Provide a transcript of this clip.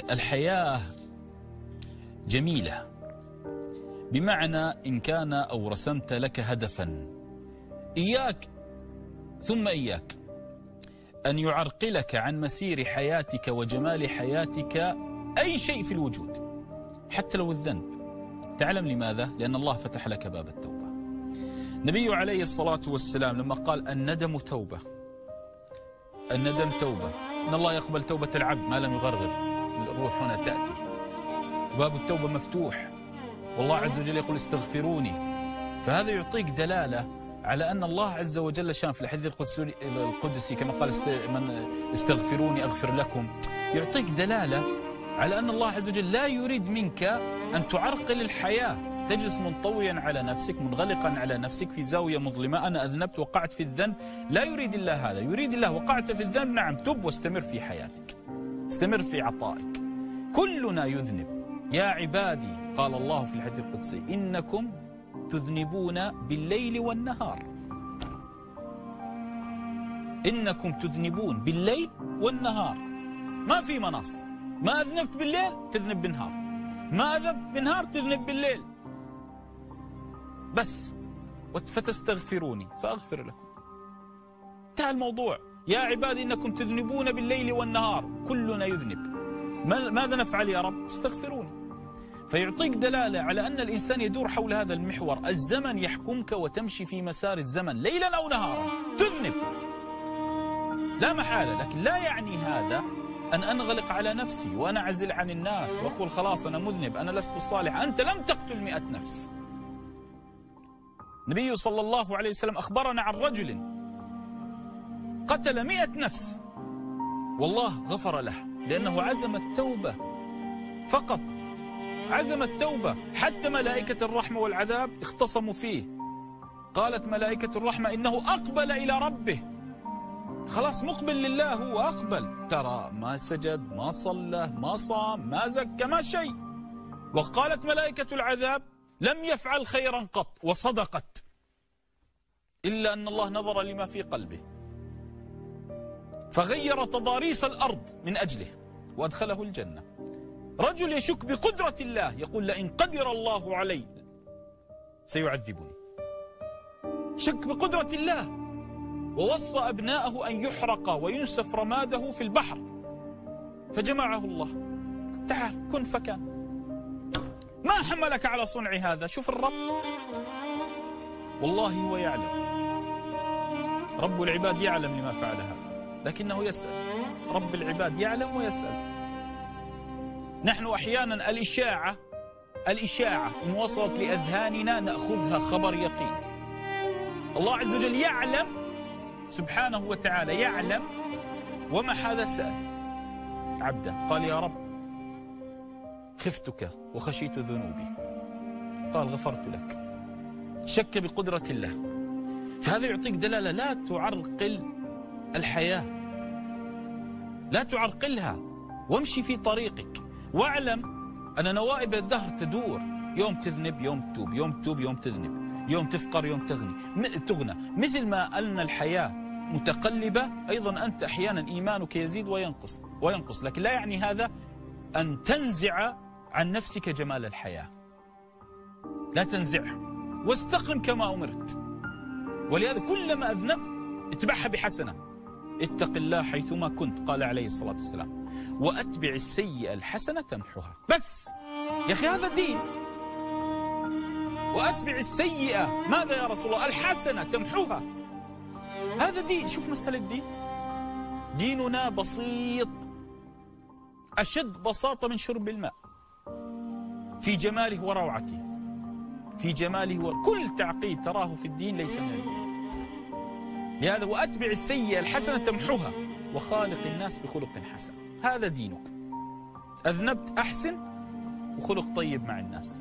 الحياة جميلة. بمعنى إن كان أو رسمت لك هدفا. إياك ثم إياك. أن يعرقلك عن مسير حياتك وجمال حياتك أي شيء في الوجود حتى لو الذنب. تعلم لماذا؟ لأن الله فتح لك باب التوبة. نبي عليه الصلاة والسلام لما قال الندم توبة الندم توبة. إن الله يقبل توبة العبد ما لم يغرغر. الروح هنا تأتي. باب التوبة مفتوح. والله عز وجل يقول استغفروني. فهذا يعطيك دلالة على أن الله عز وجل شان في الحديث القدسي, القدسي كما قال من استغفروني أغفر لكم. يعطيك دلالة على أن الله عز وجل لا يريد منك أن تعرقل الحياة. تجلس منطويا على نفسك منغلقا على نفسك في زاوية مظلمة. أنا أذنبت وقعت في الذنب. لا يريد الله هذا. يريد الله وقعت في الذنب. نعم تب واستمر في حياتك. استمر في عطائك. كلنا يذنب. يا عبادي قال الله في الحديث القدسي إنكم تذنبون بالليل والنهار. إنكم تذنبون بالليل والنهار. ما في مناص. ما أذنبت بالليل تذنب بالنهار. ما أذنب بالنهار تذنب بالليل. بس فتستغفروني فأغفر لكم. انتهى الموضوع. يا عبادي إنكم تذنبون بالليل والنهار. كلنا يذنب. ماذا نفعل يا رب؟ استغفروني. فيعطيك دلالة على أن الإنسان يدور حول هذا المحور. الزمن يحكمك وتمشي في مسار الزمن ليلا أو نهارا. تذنب لا محالة لكن لا يعني هذا أن أنغلق على نفسي وأنا أعزل عن الناس وأقول خلاص أنا مذنب أنا لست صالح أنت لم تقتل مئة نفس. النبي صلى الله عليه وسلم أخبرنا عن رجل قتل مئة نفس. والله غفر له. لأنه عزم التوبة فقط. عزم التوبة. حتى ملائكة الرحمة والعذاب اختصموا فيه. قالت ملائكة الرحمة إنه أقبل إلى ربه. خلاص مقبل لله هو أقبل. ترى ما سجد ما صلى ما صام ما زكى ما شيء. وقالت ملائكة العذاب لم يفعل خيرا قط وصدقت. إلا أن الله نظر لما في قلبه. فغير تضاريس الأرض من أجله وأدخله الجنة. رجل يشك بقدرة الله يقول لئن قدر الله علي سيعذبني. شك بقدرة الله. ووصى أبناءه أن يحرق وينسف رماده في البحر. فجمعه الله. تعال كن فكان. ما حملك على صنع هذا؟ شوف الرب. والله هو يعلم. رب العباد يعلم لما فعل هذا. لكنه يسأل. رب العباد يعلم ويسأل. نحن أحيانا الإشاعة الإشاعة إن وصلت لأذهاننا نأخذها خبر يقين. الله عز وجل يعلم سبحانه وتعالى يعلم وما هذا سأل عبده قال يا رب خفتك وخشيت ذنوبي. قال غفرت لك. شك بقدرة الله. فهذا يعطيك دلالة لا تعرقل الحياة. لا تعرقلها. وامشي في طريقك. واعلم أن نوائب الدهر تدور. يوم تذنب يوم تتوب يوم تتوب يوم تذنب. يوم تفقر يوم تغني. تغنى. مثل ما أن الحياة متقلبة أيضا أنت أحيانا إيمانك يزيد وينقص وينقص. لكن لا يعني هذا أن تنزع عن نفسك جمال الحياة. لا تنزعها واستقم كما أمرت. ولهذا كلما أذنب اتبعها بحسنة. اتق الله حيثما كنت قال عليه الصلاة والسلام. وأتبع السيئة الحسنة تمحها. بس! يا أخي هذا دين. وأتبع السيئة ماذا يا رسول الله؟ الحسنة تمحوها. هذا دين. شوف مسألة الدين ديننا بسيط. أشد بساطة من شرب الماء. في جماله وروعته في جماله و... كل تعقيد تراه في الدين ليس من الدين. لهذا وأتبع السيئة الحسنة تمحها وخالق الناس بخلق حسن. هذا دينك. أذنبت أحسن وخلق طيب مع الناس.